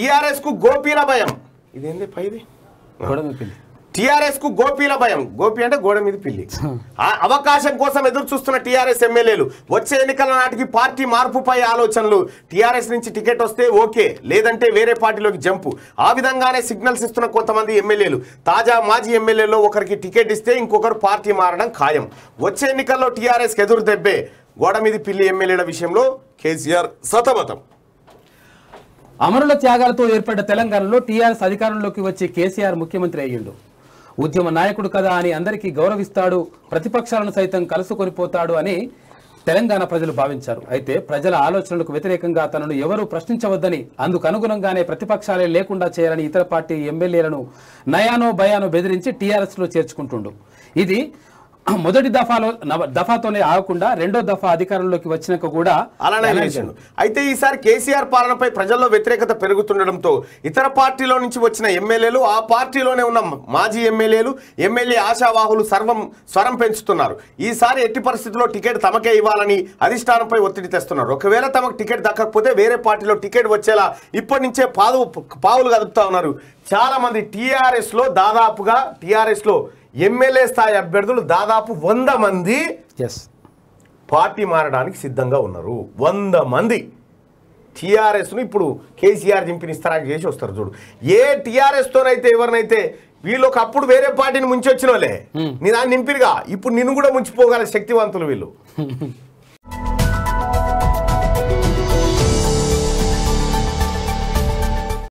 టిఆర్ఎస్కు గోపీల భయం. ఇదేంది పైది టిఆర్ఎస్కు గోపీల భయం. గోపి అంటే గోడ మీద పిల్లి. అవకాశం కోసం ఎదురు చూస్తున్న టిఆర్ఎస్ ఎమ్మెల్యేలు వచ్చే ఎన్నికల నాటికి పార్టీ మార్పుపై ఆలోచనలు. టిఆర్ఎస్ నుంచి టికెట్ వస్తే ఓకే లేదంటే వేరే పార్టీలోకి జంపు. ఆ విధంగానే సిగ్నల్స్ ఇస్తున్న కొంతమంది ఎమ్మెల్యేలు. తాజా మాజీ ఎమ్మెల్యేలో ఒకరికి టికెట్ ఇస్తే ఇంకొకరు పార్టీ మారడం ఖాయం. వచ్చే ఎన్నికల్లో టిఆర్ఎస్ ఎదురు దెబ్బే గోడ మీద పిల్లి ఎమ్మెల్యేల విషయంలో కేసీఆర్ సతమతం. అమరుల త్యాగాలతో ఏర్పడ్డ తెలంగాణలో టీఆర్ఎస్ అధికారంలోకి వచ్చి కేసీఆర్ ముఖ్యమంత్రి అయ్యిండు. ఉద్యమ నాయకుడు కదా అని అందరికీ గౌరవిస్తాడు ప్రతిపక్షాలను సైతం కలుసుకొనిపోతాడు అని తెలంగాణ ప్రజలు భావించారు. అయితే ప్రజల ఆలోచనలకు వ్యతిరేకంగా తనను ఎవరూ ప్రశ్నించవద్దని అందుకు అనుగుణంగానే ప్రతిపక్షాలే లేకుండా చేయాలని ఇతర పార్టీ ఎమ్మెల్యేలను నయానో భయానో బెదిరించి టీఆర్ఎస్లో చేర్చుకుంటుండు. ఇది మొదటి దఫాలో దఫాతోనే ఆగకుండా రెండో దఫా అధికారంలోకి వచ్చినాక కూడా అలానే అయితే ఈసారి కేసీఆర్ పాలనపై ప్రజల్లో వ్యతిరేకత పెరుగుతుండడంతో ఇతర పార్టీలో నుంచి వచ్చిన ఎమ్మెల్యేలు ఆ పార్టీలోనే ఉన్న మాజీ ఎమ్మెల్యేలు ఎమ్మెల్యే ఆశావాహులు సర్వం స్వరం పెంచుతున్నారు. ఈసారి ఎట్టి పరిస్థితుల్లో టికెట్ తమకే ఇవ్వాలని అధిష్టానంపై ఒత్తిడి తెస్తున్నారు. ఒకవేళ తమకు టికెట్ దక్కకపోతే వేరే పార్టీలో టికెట్ వచ్చేలా ఇప్పటి నుంచే పాదు పావులు కదుపుతా ఉన్నారు. చాలా మంది టీఆర్ఎస్లో దాదాపుగా టీఆర్ఎస్లో ఎమ్మెల్యే స్థాయి అభ్యర్థులు దాదాపు వంద మంది ఎస్ పార్టీ మారడానికి సిద్ధంగా ఉన్నారు. వంద మంది. టీఆర్ఎస్ను ఇప్పుడు కేసీఆర్ దింపిన ఇస్తారాకి చేసి వస్తారు చూడు. ఏ టీఆర్ఎస్తోనైతే ఎవరినైతే వీళ్ళు ఒకప్పుడు వేరే పార్టీని ముంచి వచ్చిన వాళ్ళే నీ దాన్ని నింపిరుగా. ఇప్పుడు నిన్ను కూడా ముంచిపోగల శక్తివంతులు వీళ్ళు.